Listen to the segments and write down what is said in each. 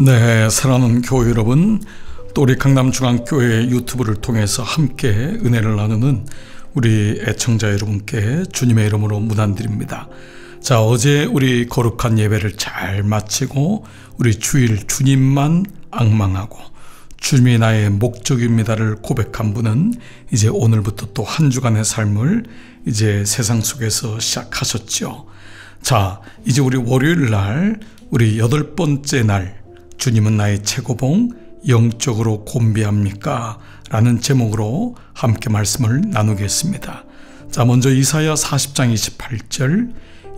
네, 사랑하는 교회 여러분, 또 우리 강남중앙교회 유튜브를 통해서 함께 은혜를 나누는 우리 애청자 여러분께 주님의 이름으로 문안드립니다. 자, 어제 우리 거룩한 예배를 잘 마치고 우리 주일 주님만 악망하고 주님이 나의 목적입니다를 고백한 분은 이제 오늘부터 또 한 주간의 삶을 이제 세상 속에서 시작하셨죠. 자, 이제 우리 월요일 날, 우리 여덟 번째 날, 주님은 나의 최고봉, 영적으로 곤비합니까? 라는 제목으로 함께 말씀을 나누겠습니다. 자, 먼저 이사야 40장 28절,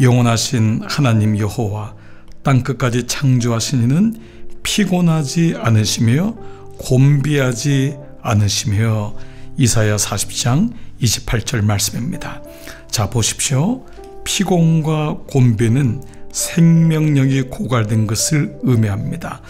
영원하신 하나님 여호와 땅 끝까지 창조하신 이는 피곤하지 않으시며 곤비하지 않으시며 이사야 40장 28절 말씀입니다. 자 보십시오. 피곤과 곤비는 생명력이 고갈된 것을 의미합니다.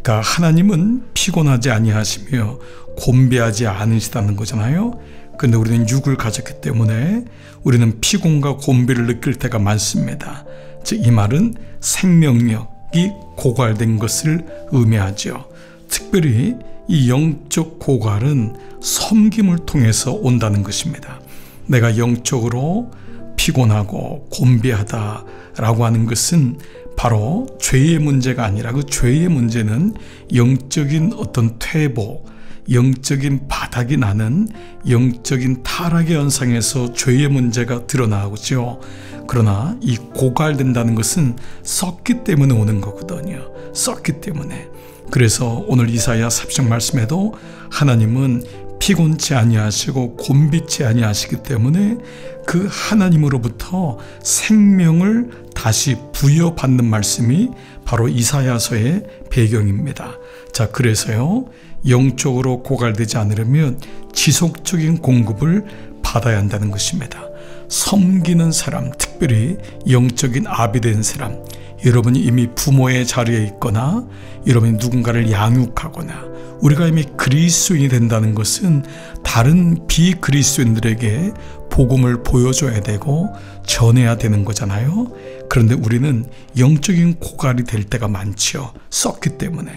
그러니까 하나님은 피곤하지 아니하시며 곤비하지 않으시다는 거잖아요. 근데 우리는 육을 가졌기 때문에 우리는 피곤과 곤비를 느낄 때가 많습니다. 즉 이 말은 생명력이 고갈된 것을 의미하죠. 특별히 이 영적 고갈은 섬김을 통해서 온다는 것입니다. 내가 영적으로 피곤하고 곤비하다라고 하는 것은 바로 죄의 문제가 아니라 그 죄의 문제는 영적인 어떤 퇴보, 영적인 바닥이 나는 영적인 타락의 현상에서 죄의 문제가 드러나오죠. 그러나 이 고갈된다는 것은 썩기 때문에 오는 거거든요. 썩기 때문에. 그래서 오늘 이사야 삽장 말씀에도 하나님은 피곤치 아니하시고 곤비치 아니하시기 때문에 그 하나님으로부터 생명을 다시 부여받는 말씀이 바로 이사야서의 배경입니다. 자, 그래서요, 영적으로 고갈되지 않으려면 지속적인 공급을 받아야 한다는 것입니다. 섬기는 사람, 특별히 영적인 아비 된 사람, 여러분이 이미 부모의 자리에 있거나 여러분이 누군가를 양육하거나 우리가 이미 그리스도인이 된다는 것은 다른 비그리스도인들에게 복음을 보여줘야 되고 전해야 되는 거잖아요. 그런데 우리는 영적인 고갈이 될 때가 많죠. 썼기 때문에.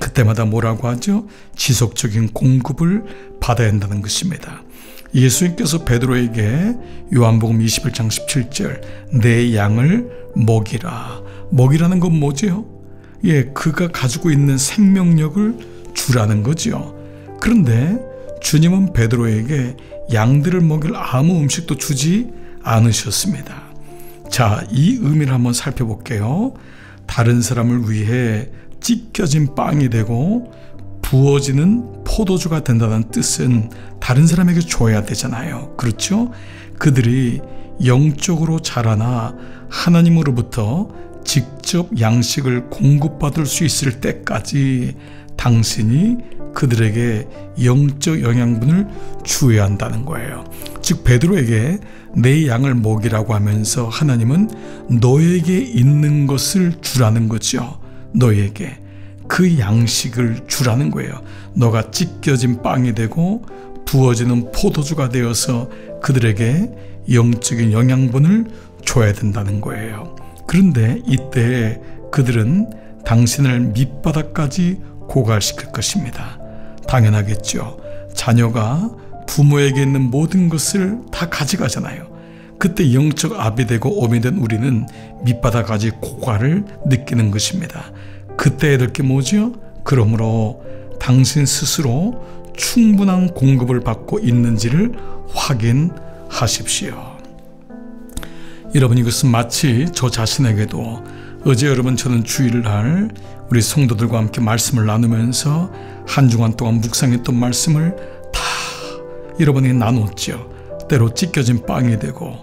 그때마다 뭐라고 하죠? 지속적인 공급을 받아야 한다는 것입니다. 예수님께서 베드로에게 요한복음 21장 17절 내 양을 먹이라. 먹이라는 건 뭐지요? 예, 그가 가지고 있는 생명력을 주라는 거지요. 그런데 주님은 베드로에게 양들을 먹일 아무 음식도 주지 않으셨습니다. 자, 이 의미를 한번 살펴볼게요. 다른 사람을 위해 찢겨진 빵이 되고 부어지는 포도주가 된다는 뜻은 다른 사람에게 줘야 되잖아요. 그렇죠? 그들이 영적으로 자라나 하나님으로부터 직접 양식을 공급받을 수 있을 때까지 당신이 그들에게 영적 영양분을 주어야 한다는 거예요. 즉 베드로에게 내 양을 먹이라고 하면서 하나님은 너에게 있는 것을 주라는 거죠. 너에게 그 양식을 주라는 거예요. 너가 찢겨진 빵이 되고 부어지는 포도주가 되어서 그들에게 영적인 영양분을 줘야 된다는 거예요. 그런데 이때 그들은 당신을 밑바닥까지 고갈시킬 것입니다. 당연하겠죠. 자녀가 부모에게 있는 모든 것을 다 가져가잖아요. 그때 영적 압이 되고 오이 된 우리는 밑바닥까지 고갈을 느끼는 것입니다. 그때 해야 게 뭐죠? 그러므로 당신 스스로 충분한 공급을 받고 있는지를 확인하십시오. 여러분 이것은 마치 저 자신에게도 어제 여러분 저는 주일날 우리 성도들과 함께 말씀을 나누면서 한 주간 동안 묵상했던 말씀을 다 여러분에게 나눴죠. 때로 찢겨진 빵이 되고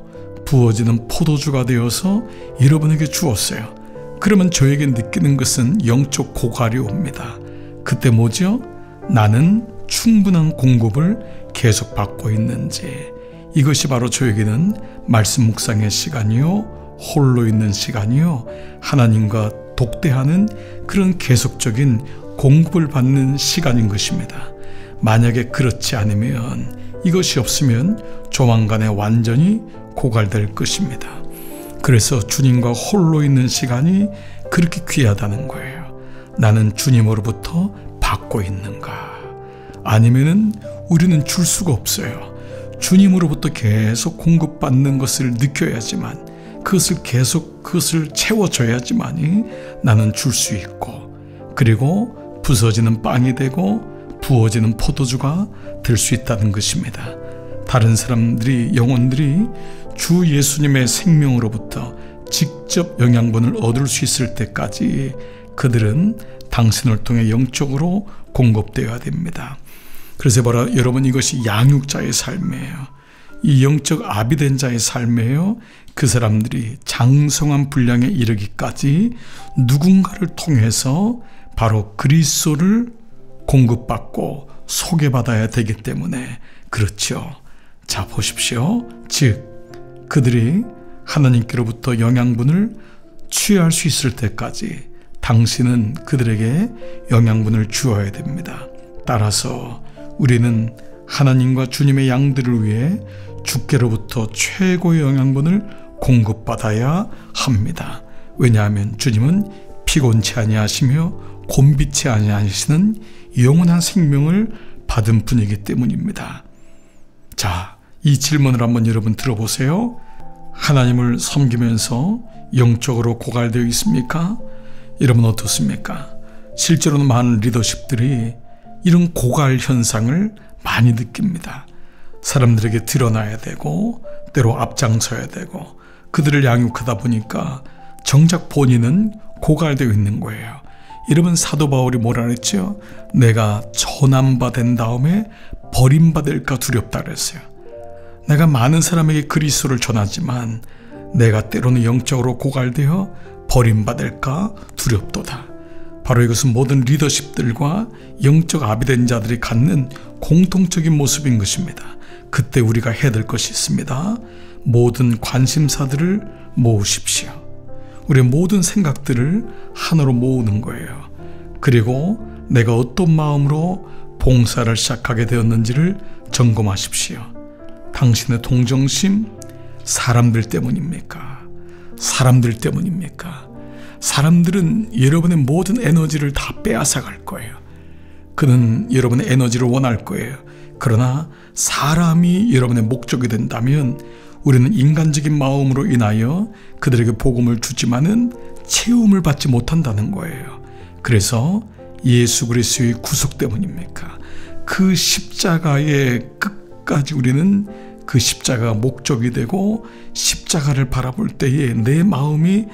부어지는 포도주가 되어서 여러분에게 주었어요. 그러면 저에게 느끼는 것은 영적 고갈이 옵니다. 그때 뭐죠? 나는 충분한 공급을 계속 받고 있는지 이것이 바로 저에게는 말씀 묵상의 시간이요 홀로 있는 시간이요. 하나님과 독대하는 그런 계속적인 공급을 받는 시간인 것입니다. 만약에 그렇지 않으면 이것이 없으면 조만간에 완전히 고갈될 것입니다. 그래서 주님과 홀로 있는 시간이 그렇게 귀하다는 거예요. 나는 주님으로부터 받고 있는가? 아니면은 우리는 줄 수가 없어요. 주님으로부터 계속 공급받는 것을 느껴야지만 그것을 계속 그것을 채워줘야지만이 나는 줄 수 있고 그리고 부서지는 빵이 되고 부어지는 포도주가 될 수 있다는 것입니다. 다른 사람들이 영혼들이 주 예수님의 생명으로부터 직접 영양분을 얻을 수 있을 때까지 그들은 당신을 통해 영적으로 공급되어야 됩니다. 그래서 봐라 여러분 이것이 양육자의 삶이에요. 이 영적 아비 된 자의 삶이에요. 그 사람들이 장성한 분량에 이르기까지 누군가를 통해서 바로 그리스도를 공급받고 소개받아야 되기 때문에 그렇죠. 자 보십시오. 즉 그들이 하나님께로부터 영양분을 취할 수 있을 때까지 당신은 그들에게 영양분을 주어야 됩니다. 따라서 우리는 하나님과 주님의 양들을 위해 주께로부터 최고의 영양분을 공급받아야 합니다. 왜냐하면 주님은 피곤치 아니하시며 곤비치 아니하시는 영원한 생명을 받은 분이기 때문입니다. 자, 이 질문을 한번 여러분 들어보세요. 하나님을 섬기면서 영적으로 고갈되어 있습니까? 여러분 어떻습니까? 실제로는 많은 리더십들이 이런 고갈 현상을 많이 느낍니다. 사람들에게 드러나야 되고 때로 앞장서야 되고 그들을 양육하다 보니까 정작 본인은 고갈되어 있는 거예요. 여러분 사도 바울이 뭐라 그랬죠? 내가 전함받은 다음에 버림받을까 두렵다 그랬어요. 내가 많은 사람에게 그리스도를 전하지만 내가 때로는 영적으로 고갈되어 버림받을까 두렵도다. 바로 이것은 모든 리더십들과 영적 아비된 자들이 갖는 공통적인 모습인 것입니다. 그때 우리가 해야 될 것이 있습니다. 모든 관심사들을 모으십시오. 우리의 모든 생각들을 하나로 모으는 거예요. 그리고 내가 어떤 마음으로 봉사를 시작하게 되었는지를 점검하십시오. 당신의 동정심 사람들 때문입니까? 사람들 때문입니까? 사람들은 여러분의 모든 에너지를 다 빼앗아 갈 거예요. 그는 여러분의 에너지를 원할 거예요. 그러나 사람이 여러분의 목적이 된다면 우리는 인간적인 마음으로 인하여 그들에게 복음을 주지만은 채움을 받지 못한다는 거예요. 그래서 예수 그리스도의 구속 때문입니까? 그 십자가의 끝까지 우리는 그 십자가가 목적이 되고 십자가를 바라볼 때에 내 마음이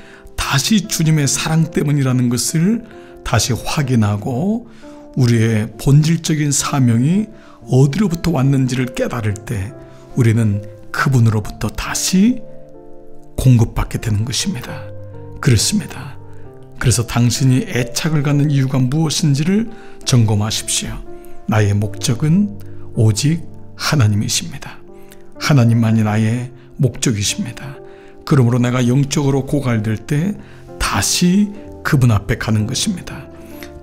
다시 주님의 사랑 때문이라는 것을 다시 확인하고 우리의 본질적인 사명이 어디로부터 왔는지를 깨달을 때 우리는 그분으로부터 다시 공급받게 되는 것입니다. 그렇습니다. 그래서 당신이 애착을 갖는 이유가 무엇인지를 점검하십시오. 나의 목적은 오직 하나님이십니다. 하나님만이 나의 목적이십니다. 그러므로 내가 영적으로 고갈될 때 다시 그분 앞에 가는 것입니다.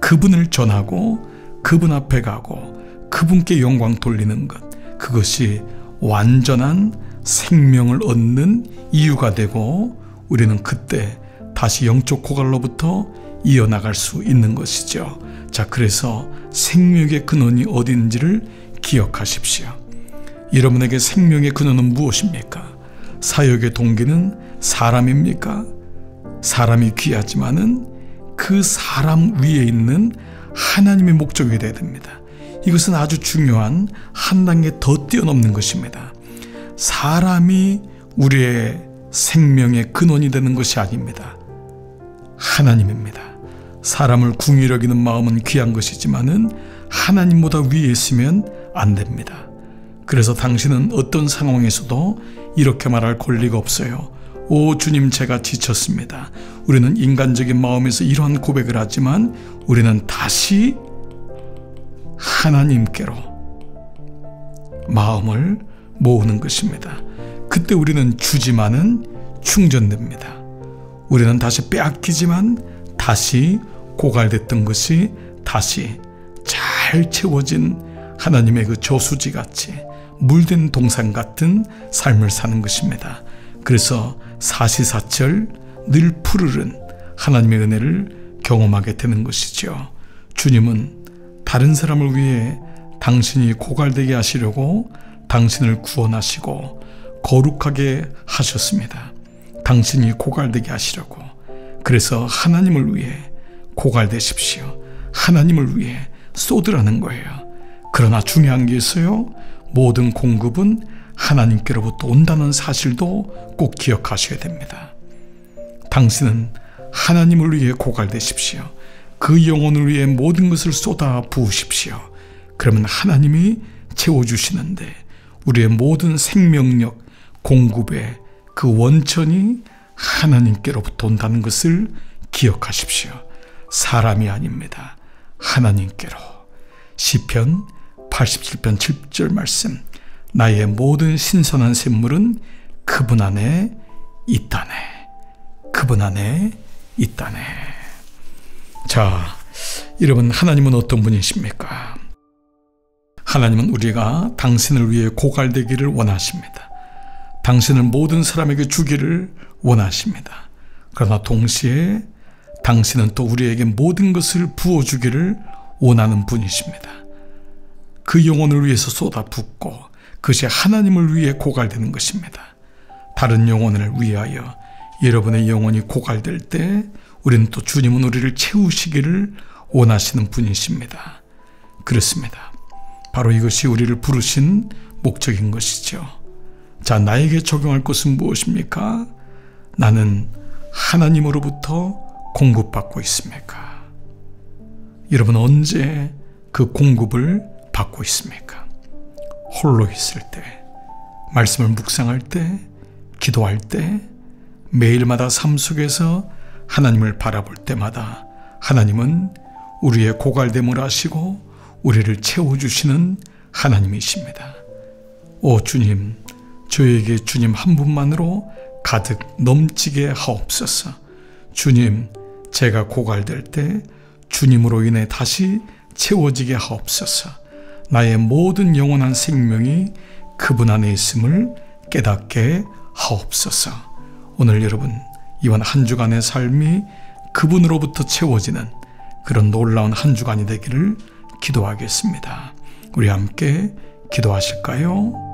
그분을 전하고 그분 앞에 가고 그분께 영광 돌리는 것. 그것이 완전한 생명을 얻는 이유가 되고 우리는 그때 다시 영적 고갈로부터 이어나갈 수 있는 것이죠. 자, 그래서 생명의 근원이 어딘지를 기억하십시오. 여러분에게 생명의 근원은 무엇입니까? 사역의 동기는 사람입니까? 사람이 귀하지만은 그 사람 위에 있는 하나님의 목적이 되어야 됩니다. 이것은 아주 중요한 한 단계 더 뛰어넘는 것입니다. 사람이 우리의 생명의 근원이 되는 것이 아닙니다. 하나님입니다. 사람을 궁히 여기는 마음은 귀한 것이지만은 하나님보다 위에 있으면 안 됩니다. 그래서 당신은 어떤 상황에서도 이렇게 말할 권리가 없어요. 오 주님 제가 지쳤습니다. 우리는 인간적인 마음에서 이러한 고백을 하지만 우리는 다시 하나님께로 마음을 모으는 것입니다. 그때 우리는 주지만은 충전됩니다. 우리는 다시 빼앗기지만 다시 고갈됐던 것이 다시 잘 채워진 하나님의 그 저수지 같이 물든 동산 같은 삶을 사는 것입니다. 그래서 사시사철 늘 푸르른 하나님의 은혜를 경험하게 되는 것이죠. 주님은 다른 사람을 위해 당신이 고갈되게 하시려고 당신을 구원하시고 거룩하게 하셨습니다. 당신이 고갈되게 하시려고. 그래서 하나님을 위해 고갈되십시오. 하나님을 위해 쏟으라는 거예요. 그러나 중요한 게 있어요. 모든 공급은 하나님께로부터 온다는 사실도 꼭 기억하셔야 됩니다. 당신은 하나님을 위해 고갈되십시오. 그 영혼을 위해 모든 것을 쏟아 부으십시오. 그러면 하나님이 채워주시는데 우리의 모든 생명력, 공급의 그 원천이 하나님께로부터 온다는 것을 기억하십시오. 사람이 아닙니다. 하나님께로. 시편 87편 7절 말씀. 나의 모든 신선한 샘물은 그분 안에 있다네. 그분 안에 있다네. 자, 여러분 하나님은 어떤 분이십니까? 하나님은 우리가 당신을 위해 고갈되기를 원하십니다. 당신을 모든 사람에게 주기를 원하십니다. 그러나 동시에 당신은 또 우리에게 모든 것을 부어주기를 원하는 분이십니다. 그 영혼을 위해서 쏟아붓고 그것이 하나님을 위해 고갈되는 것입니다. 다른 영혼을 위하여 여러분의 영혼이 고갈될 때 우리는 또 주님은 우리를 채우시기를 원하시는 분이십니다. 그렇습니다. 바로 이것이 우리를 부르신 목적인 것이죠. 자, 나에게 적용할 것은 무엇입니까? 나는 하나님으로부터 공급받고 있습니까? 여러분 언제 그 공급을 받고 있습니까? 홀로 있을 때, 말씀을 묵상할 때, 기도할 때, 매일마다 삶 속에서 하나님을 바라볼 때마다 하나님은 우리의 고갈됨을 아시고 우리를 채워주시는 하나님이십니다. 오 주님, 저에게 주님 한 분만으로 가득 넘치게 하옵소서. 주님, 제가 고갈될 때 주님으로 인해 다시 채워지게 하옵소서. 나의 모든 영원한 생명이 그분 안에 있음을 깨닫게 하옵소서. 오늘 여러분, 이번 한 주간의 삶이 그분으로부터 채워지는 그런 놀라운 한 주간이 되기를 기도하겠습니다. 우리 함께 기도하실까요?